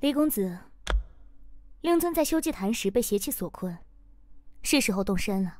李公子，令尊在修祭坛时被邪气所困，是时候动身了。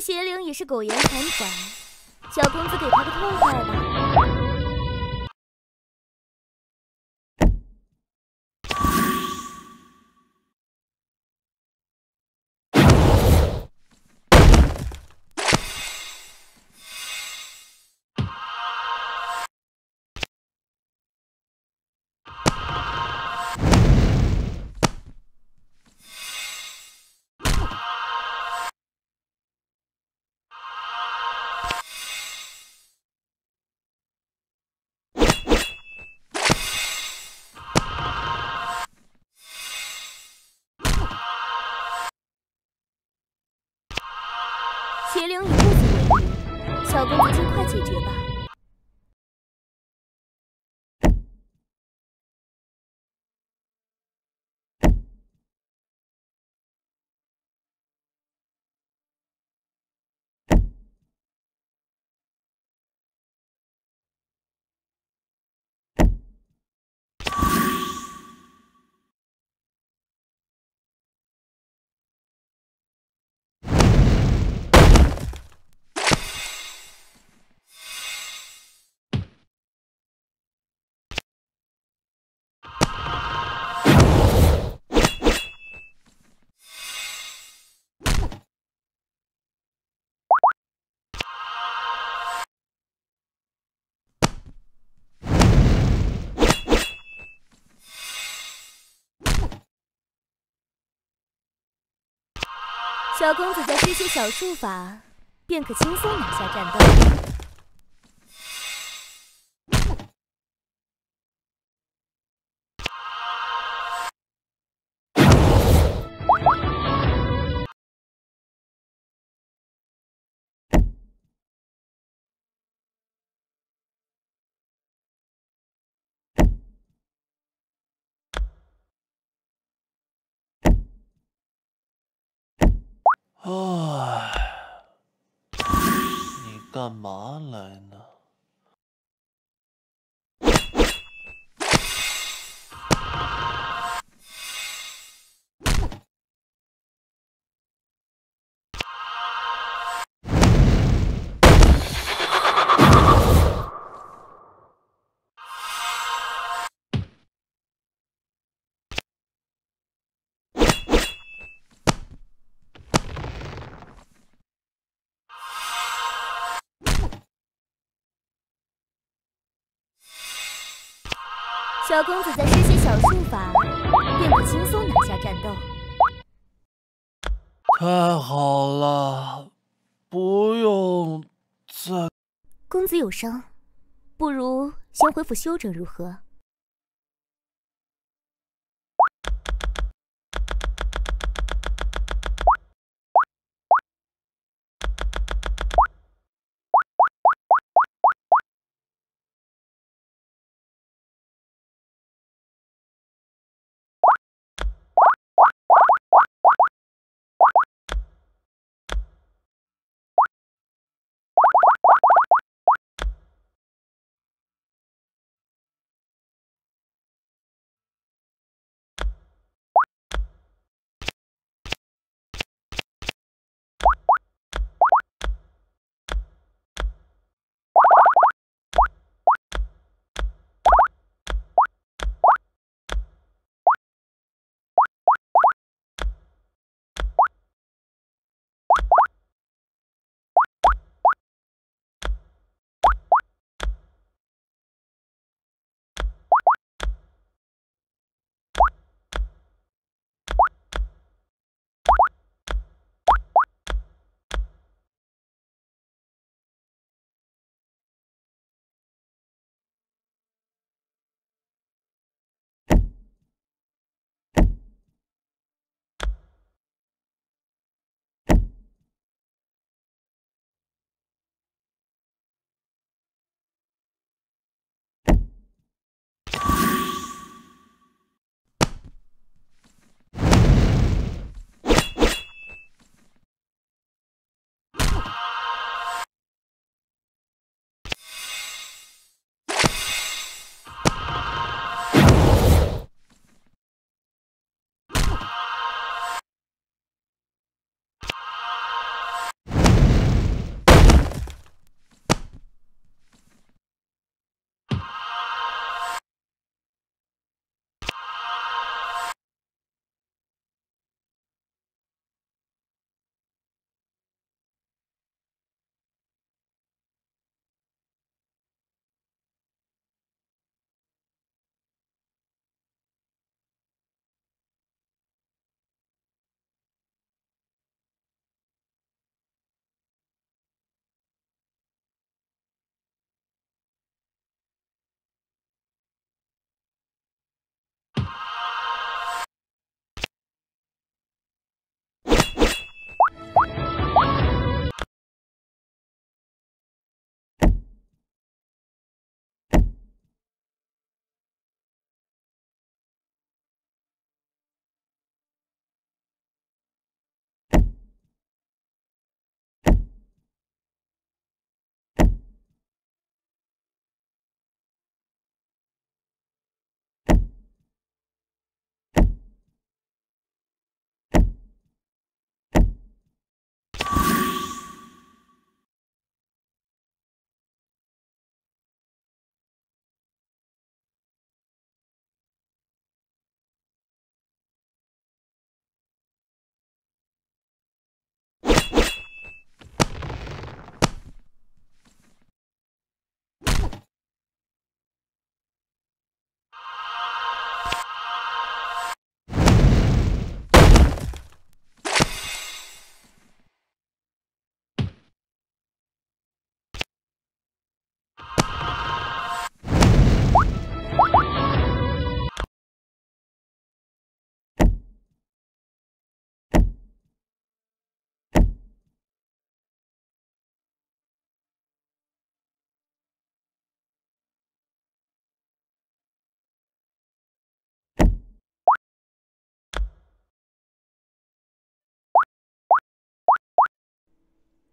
邪灵也是苟延残喘，小公子给他个痛快吧。老，公尽快解决吧。小公子再施些小术法，便可轻松拿下战斗。哎，你干嘛来呢？小公子再施些小术法，便可轻松拿下战斗。太好了，不用再……公子有伤，不如先恢复休整，如何？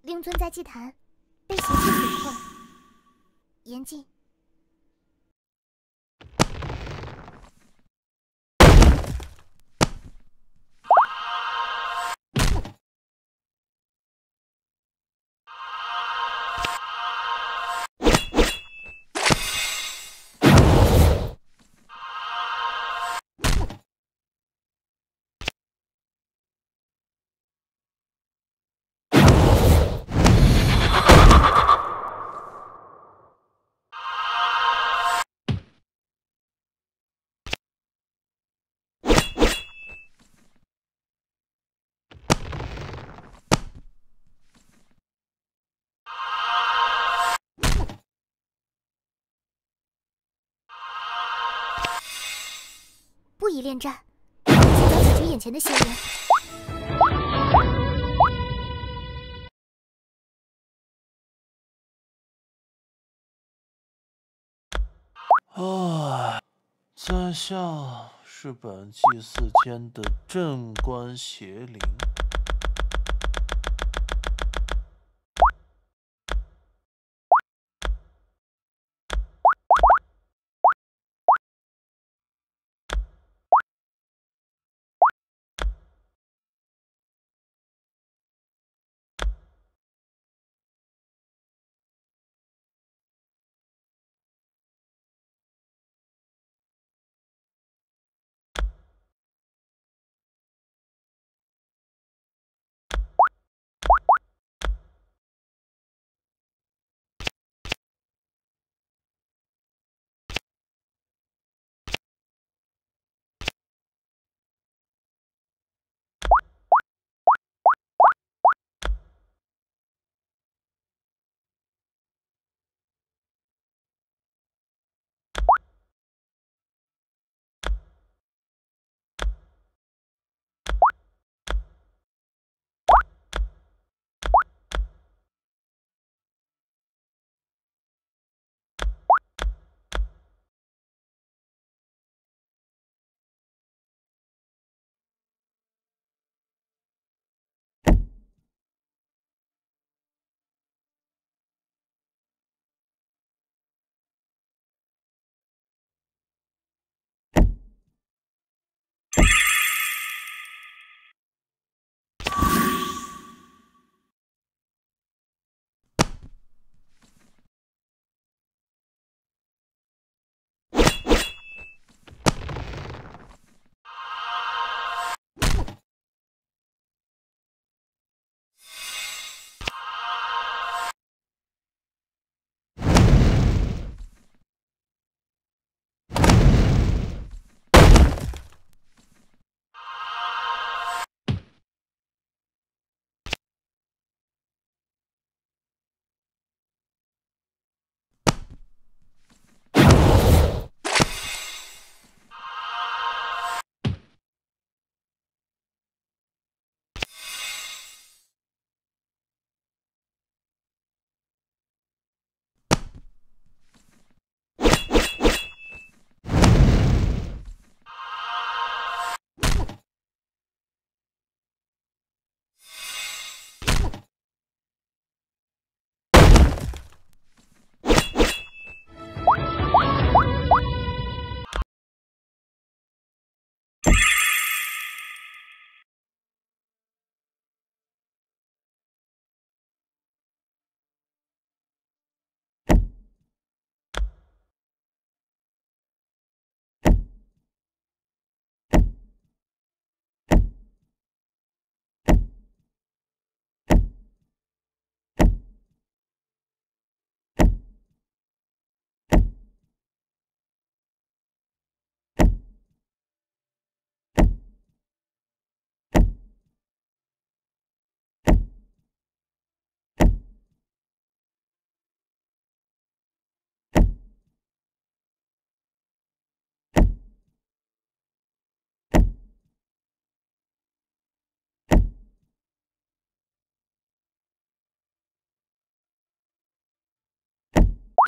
令尊在祭坛被邪气所困，严禁。以恋战，尽早解决眼前的邪人。唉，在下是本祭祀间的镇关邪灵。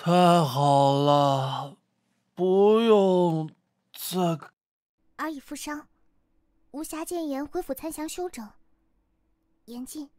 太好了，不用再。而已负伤，无暇谏言恢复参详休整。严禁。